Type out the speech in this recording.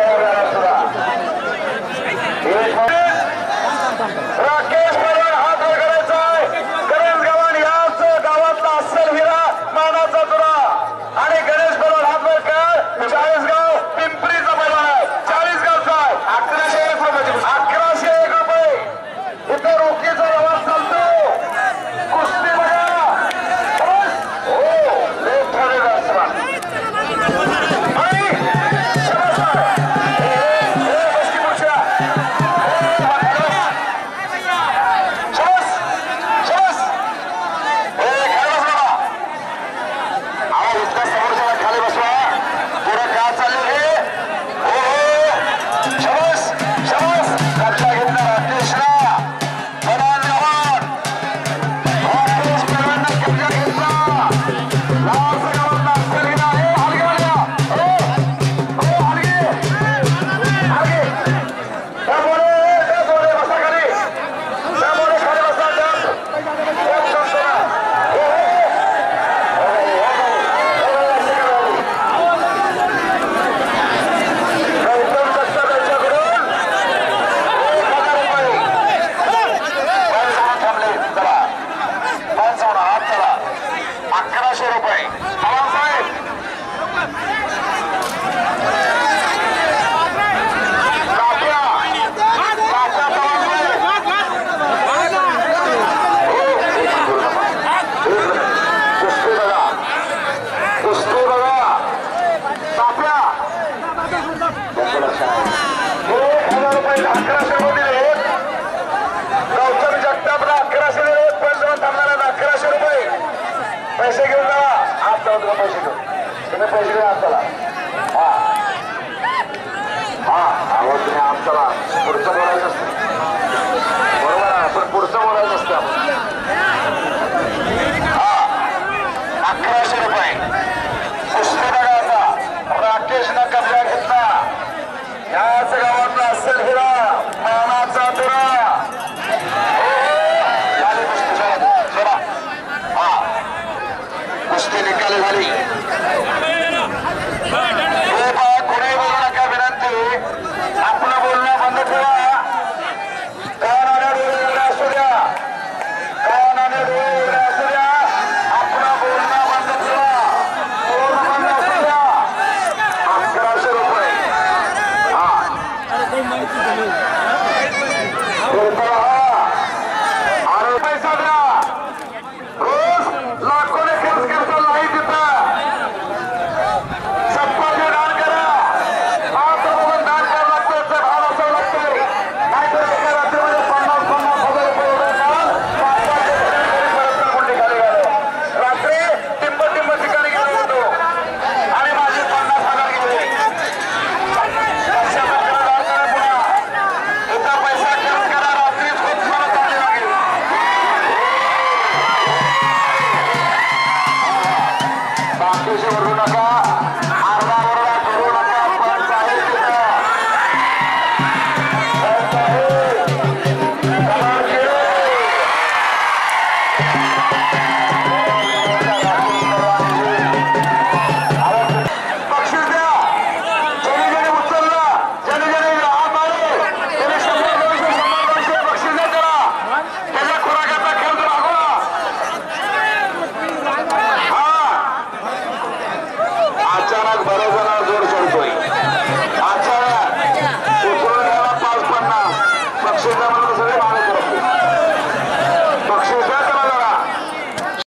Yeah. अकराशे रुपये दिले गावचा जगतापला अकराशे दिले होत पंचावन्न थांबणार अकराशे रुपये. पैसे घेऊन जावा आज जाऊ तुला पैसे घेऊन तुम्ही पैसे घेऊन आज हा. हा. आवड तुम्ही आज पुढचं बोलायचं असतं. que se borró la cara. Thiago Barão.